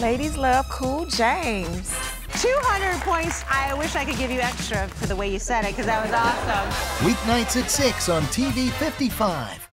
Ladies love Cool James. 200 points. I wish I could give you extra for the way you said it because that was awesome. Weeknights at 6 on TV 55.